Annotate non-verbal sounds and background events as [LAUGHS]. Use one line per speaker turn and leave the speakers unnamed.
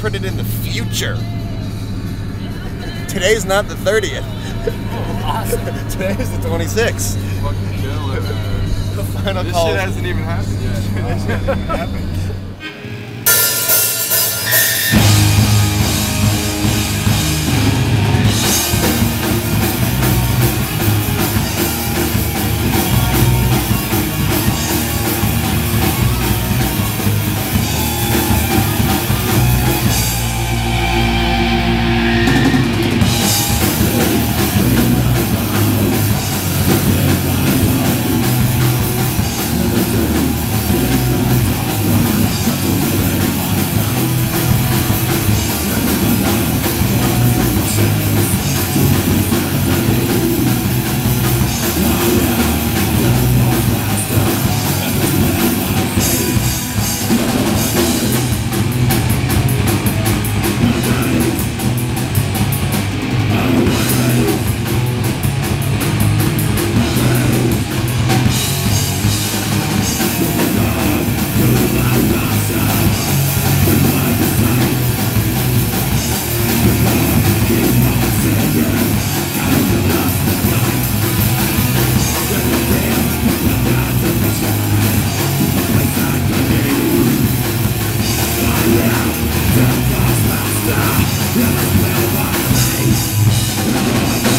printed in the future. Today's not the 30th.
Awesome. [LAUGHS]
Today's the 26th.
Fucking killing.
The final
This
call.
shit hasn't even happened yet. [LAUGHS]
This shit hasn't even happened. Never will my face.